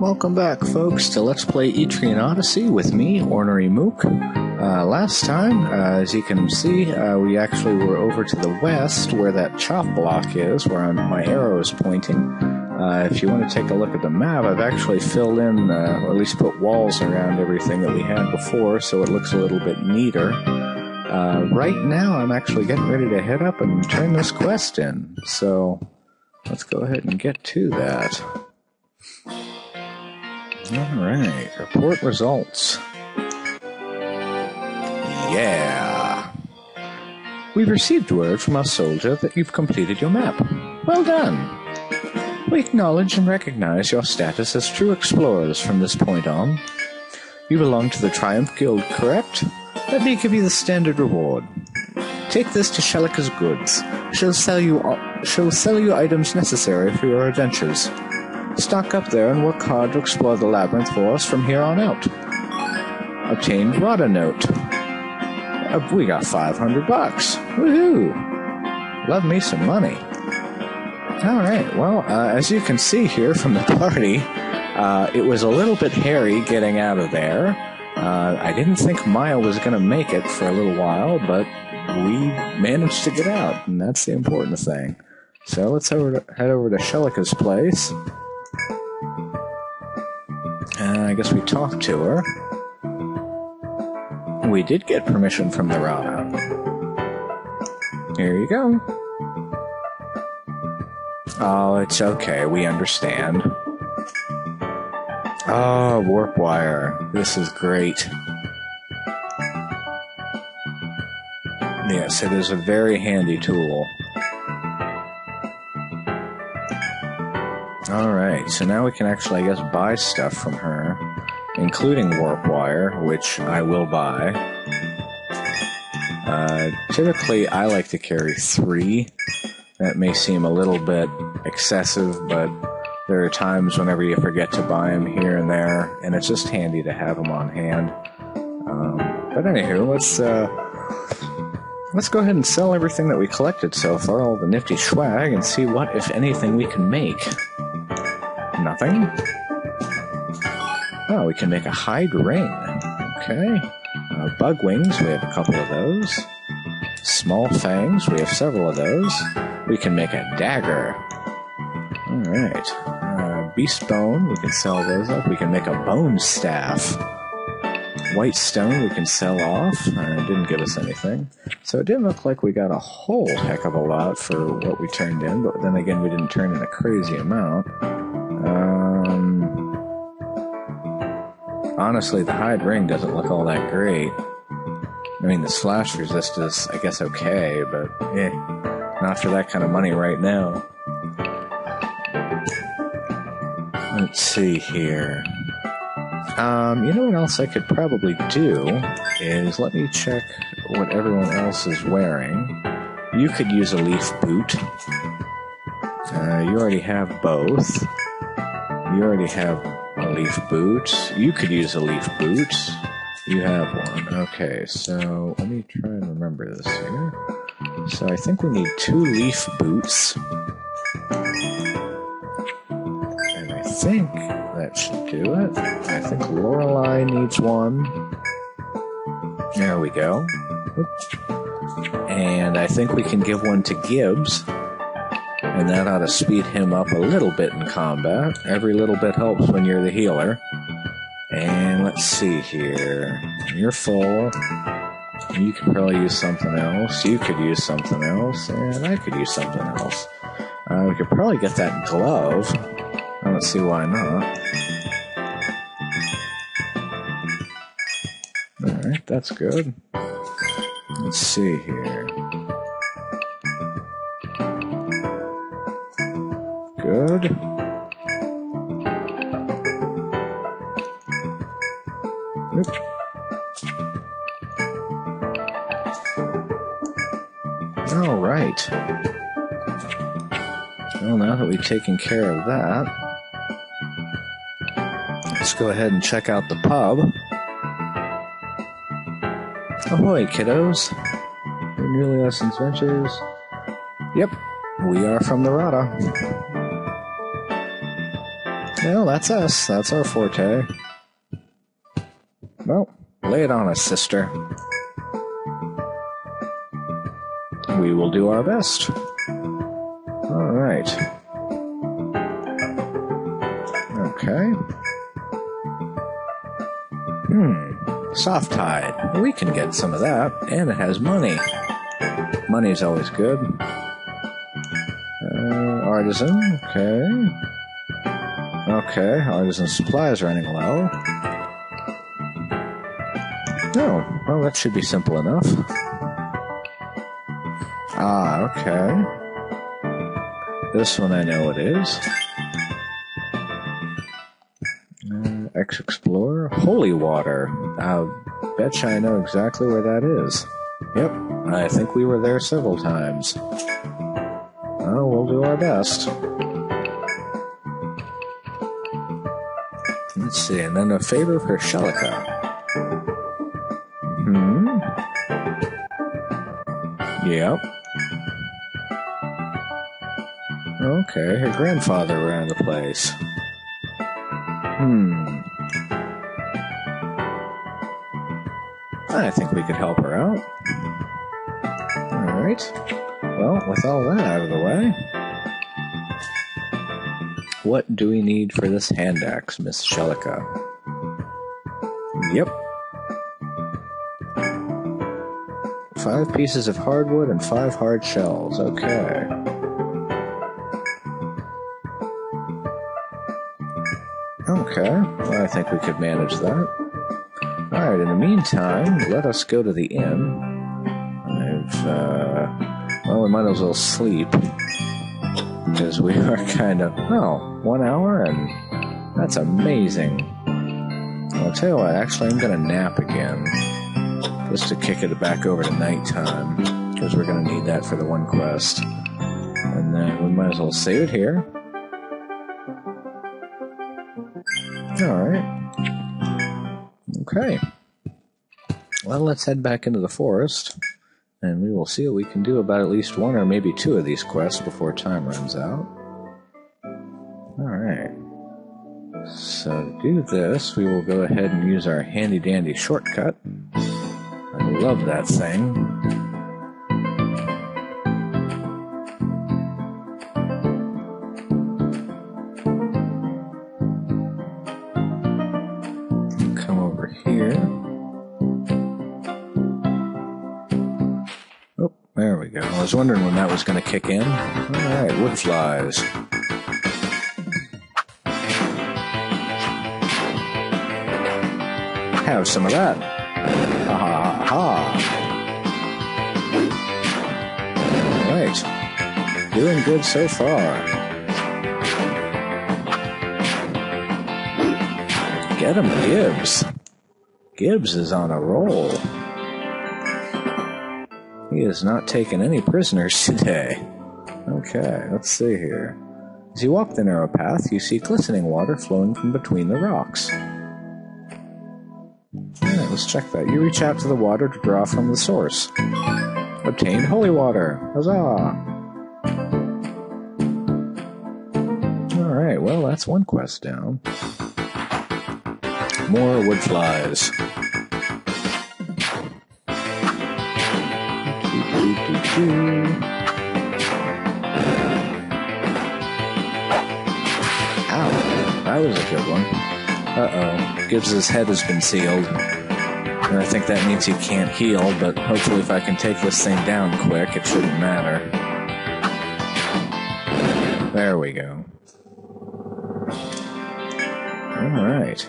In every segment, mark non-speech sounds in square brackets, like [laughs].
Welcome back, folks, to Let's Play Etrian Odyssey with me, Ornery Mook. Uh, last time, uh, as you can see, uh, we actually were over to the west where that chop block is, where I'm, my arrow is pointing. Uh, if you want to take a look at the map, I've actually filled in, uh, or at least put walls around everything that we had before, so it looks a little bit neater. Uh, right now, I'm actually getting ready to head up and turn this quest in, so let's go ahead and get to that. Alright, report results. Yeah. We've received word from our soldier that you've completed your map. Well done. We acknowledge and recognize your status as true explorers from this point on. You belong to the Triumph Guild, correct? Let me give you the standard reward. Take this to Shilleka's Goods. She'll sell you she'll sell you items necessary for your adventures. Stock up there and work hard to explore the labyrinth for us from here on out. Obtained Radha note. Uh, we got 500 bucks. Woohoo! Love me some money. Alright, well, uh, as you can see here from the party, uh, it was a little bit hairy getting out of there. Uh, I didn't think Maya was going to make it for a little while, but we managed to get out, and that's the important thing. So let's head over to, head over to Shilleka's place. Uh, I guess we talked to her. We did get permission from the Radha. Here you go. Oh, it's okay. We understand. Oh, warp wire. This is great. Yes, it is a very handy tool. Alright, so now we can actually, I guess, buy stuff from her, including warp wire, which I will buy. Uh, typically, I like to carry three. That may seem a little bit excessive, but there are times whenever you forget to buy them here and there, and it's just handy to have them on hand. Um, but anywho, let's uh, let's go ahead and sell everything that we collected so far, all the nifty swag, and see what, if anything, we can make. Nothing. Oh, we can make a hide ring. Okay. Uh, bug wings, we have a couple of those. Small fangs, we have several of those. We can make a dagger. Alright. Uh, beast bone, we can sell those up. We can make a bone staff. White stone we can sell off. Uh, didn't give us anything. So it didn't look like we got a whole heck of a lot for what we turned in, but then again, we didn't turn in a crazy amount. Honestly, the hide ring doesn't look all that great. I mean, the slash resist is, I guess, okay, but eh, not for that kind of money right now. Let's see here. Um, you know what else I could probably do is let me check what everyone else is wearing. You could use a leaf boot. Uh, you already have both. You already have leaf boot. You could use a leaf boot. You have one. Okay, so let me try and remember this here. So I think we need two leaf boots. And I think that should do it. I think Lorelei needs one. There we go. And I think we can give one to Gibbs. And that ought to speed him up a little bit in combat. Every little bit helps when you're the healer. And let's see here. You're full. You could probably use something else. You could use something else. And I could use something else. Uh, we could probably get that glove. I don't see why not. Alright, that's good. Let's see here. Good. Oop. All right. Well, now that we've taken care of that, let's go ahead and check out the pub. Ahoy, kiddos. Your newly licensed ventures. Yep, we are from the Well, that's us. That's our forte. Well, lay it on us, sister. We will do our best. All right. Okay. Hmm. Soft tide. We can get some of that, and it has money. Money's always good. Uh, artisan. Okay. Okay, artisan supplies running low. Oh, well, that should be simple enough. Ah, okay. This one I know it is. Uh, X Explorer. Holy Water. I betcha I know exactly where that is. Yep, I think we were there several times. Oh, we'll do our best. And then a favor for Shilleka. Hmm. Yep. Okay, her grandfather ran the place. Hmm. I think we could help her out. Alright. Well, with all that out of the way, what do we need for this hand axe, Miss Shilleka? Yep. Five pieces of hardwood and five hard shells. Okay. Okay, well, I think we could manage that. Alright, in the meantime, let us go to the inn. I've, uh, well, we might as well sleep. Because we are [laughs] kind of, oh, one hour and that's amazing. I'll tell you what, actually, I'm gonna nap again. Just to kick it back over to nighttime. Because we're gonna need that for the one quest. And then we might as well save it here. Alright. Okay. Well, let's head back into the forest, and we will see what we can do about at least one or maybe two of these quests before time runs out. Alright. So to do this, we will go ahead and use our handy dandy shortcut. I love that thing. There we go. I was wondering when that was going to kick in. Alright, wood flies. Have some of that. Ha ha ha ha. Right. Doing good so far. Get him, Gibbs. Gibbs is on a roll. He has not taken any prisoners [laughs] today. Okay, let's see here. As you walk the narrow path, you see glistening water flowing from between the rocks. Alright, let's check that. You reach out to the water to draw from the source. Obtained holy water. Huzzah! Alright, well, that's one quest down. More wood Ow, that was a good one. Uh oh, Gibbs's head has been sealed. And I think that means he can't heal, but hopefully, if I can take this thing down quick, it shouldn't matter. There we go. Alright.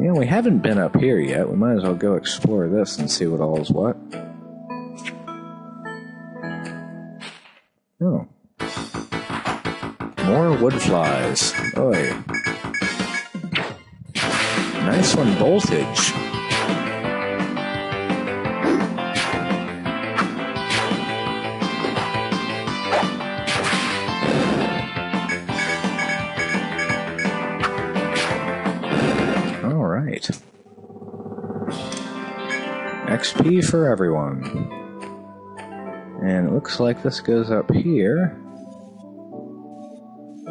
Yeah, we haven't been up here yet. We might as well go explore this and see what all is what. Oh. More wood flies. Oi. Nice one, voltage. All right. XP for everyone. And it looks like this goes up here.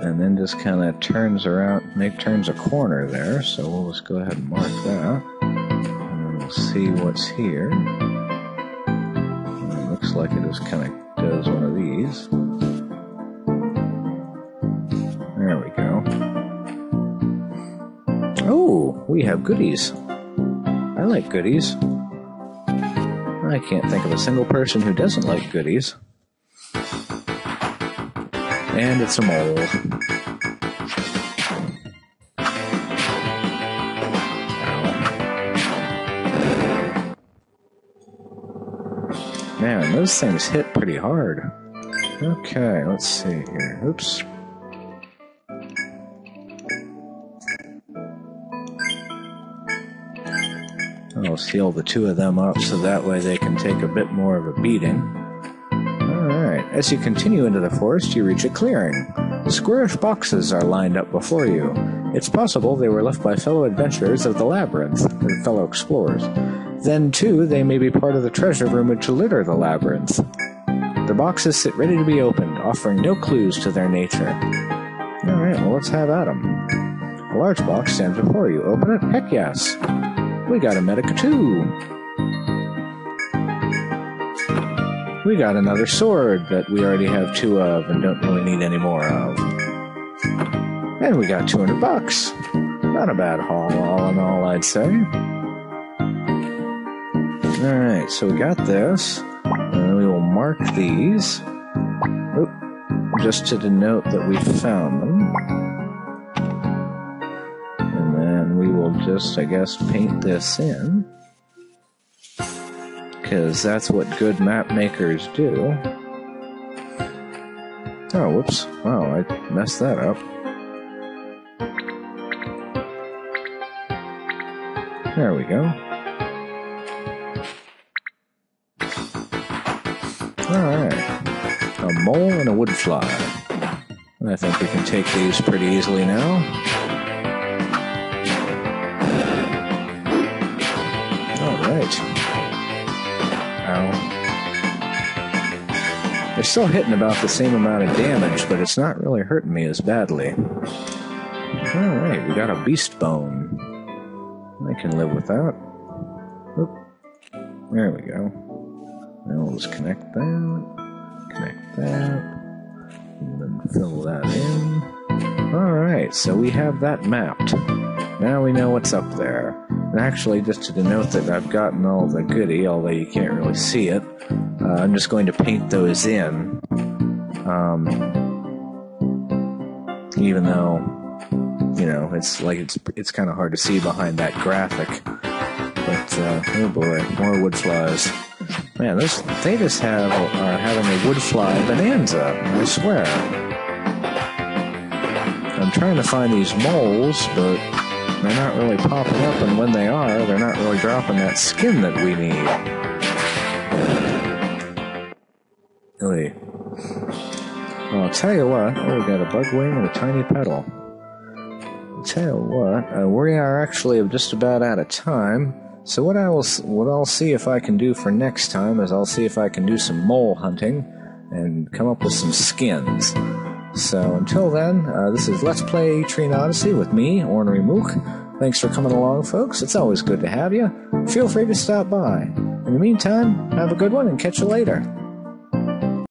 and then just kind of turns around, make turns a corner there. So we'll just go ahead and mark that, and then we'll see what's here. And it looks like it just kind of does one of these. There we go. Oh, we have goodies. I like goodies. I can't think of a single person who doesn't like goodies. And it's a mole. Man, those things hit pretty hard. Okay, let's see here. Oops. I'll seal the two of them up so that way they can take a bit more of a beating. Alright, as you continue into the forest, you reach a clearing. Squarish boxes are lined up before you. It's possible they were left by fellow adventurers of the labyrinth, or fellow explorers. Then, too, they may be part of the treasure room to litter the labyrinth. The boxes sit ready to be opened, offering no clues to their nature. Alright, well, let's have at 'em. A large box stands before you. Open it? Heck yes. We got a Medica too. We got another sword that we already have two of and don't really need any more of. And we got 200 bucks. Not a bad haul, all in all, I'd say. Alright, so we got this. And we will mark these. Oop, just to denote that we found them. Just, I guess, paint this in. Because that's what good map makers do. Oh, whoops. Wow, I messed that up. There we go. Alright. A mole and a wood fly. I think we can take these pretty easily now. Alright. Ow. They're still hitting about the same amount of damage, but it's not really hurting me as badly. Alright, we got a beast bone. I can live with that. Oop. There we go. Now we'll just connect that, connect that, and then fill that in. Alright, so we have that mapped. Now we know what's up there. And actually, just to denote that I've gotten all the goody, although you can't really see it, uh, I'm just going to paint those in. Um, even though, you know, it's like it's it's kind of hard to see behind that graphic. But uh, oh boy, more wood flies. Man, this they just have are having a wood fly bonanza. I swear. I'm trying to find these moles, but they're not really popping up, and when they are, they're not really dropping that skin that we need. Really. Well, I'll tell you what. Oh, we got a bug wing and a tiny petal. I'll tell you what. Uh, we are actually just about out of time. So what I will, what I'll see if I can do for next time is I'll see if I can do some mole hunting and come up with some skins. So until then, uh, this is Let's Play Etrian Odyssey with me, Ornery Mook. Thanks for coming along, folks. It's always good to have you. Feel free to stop by. In the meantime, have a good one and catch you later.